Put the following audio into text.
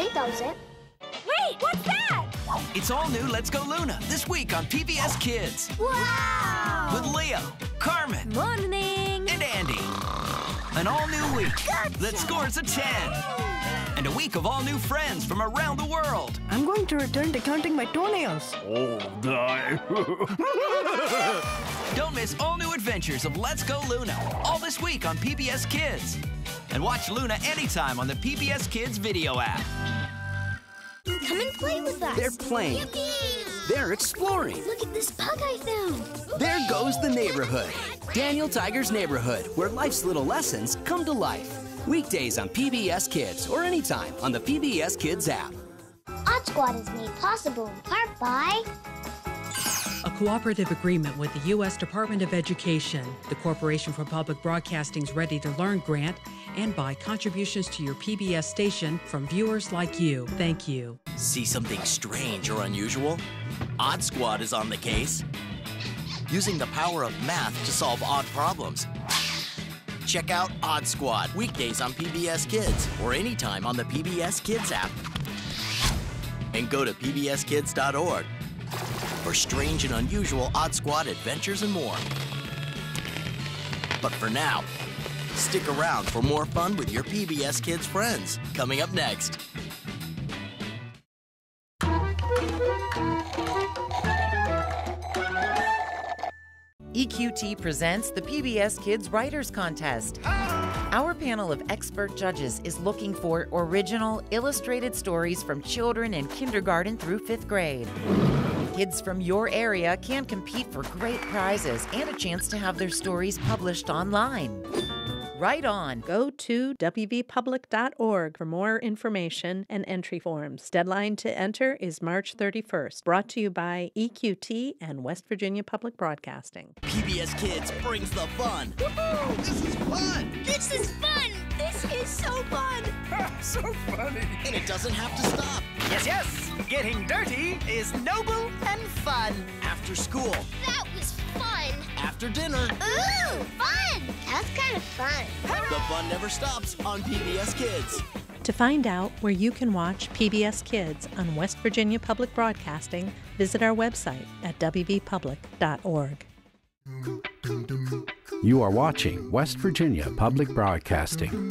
think that was it. Wait, what's that? It's all new Let's Go Luna this week on PBS Kids Wow! with Leo, Carmen, Morning! and Andy. An all new week that scores a 10. And a week of all new friends from around the world. I'm going to return to counting my toenails. Oh, die. Don't miss all new adventures of Let's Go Luna all this week on PBS Kids. And watch Luna anytime on the PBS Kids video app. Come and play with us. They're playing. Yippee! They're exploring. Look at this bug I found. There goes the neighborhood. Daniel Tiger's Neighborhood, where life's little lessons come to life. Weekdays on PBS Kids or anytime on the PBS Kids app. Odd Squad is made possible in part by A cooperative agreement with the U.S. Department of Education, the Corporation for Public Broadcasting's Ready to Learn grant, and by contributions to your PBS station from viewers like you. Thank you. See something strange or unusual? Odd Squad is on the case. Using the power of math to solve odd problems. Check out Odd Squad weekdays on PBS Kids or anytime on the PBS Kids app. And go to pbskids.org for strange and unusual Odd Squad adventures and more. But for now, stick around for more fun with your PBS Kids friends. Coming up next. EQT presents the PBS Kids Writers Contest. Our panel of expert judges is looking for original, illustrated stories from children in kindergarten through fifth grade. Kids from your area can compete for great prizes and a chance to have their stories published online. Right on. Go to wvpublic.org for more information and entry forms. Deadline to enter is March 31st. Brought to you by EQT and West Virginia Public Broadcasting. PBS Kids brings the fun. This is fun! This is fun. This is so fun! so funny! And it doesn't have to stop. Yes, yes! Getting dirty is noble and fun. After school, That was fun. after dinner, Ooh, fun. That's kind of fun. the fun never stops on PBS Kids. To find out where you can watch PBS Kids on West Virginia Public Broadcasting, visit our website at wvpublic.org. You are watching West Virginia Public Broadcasting.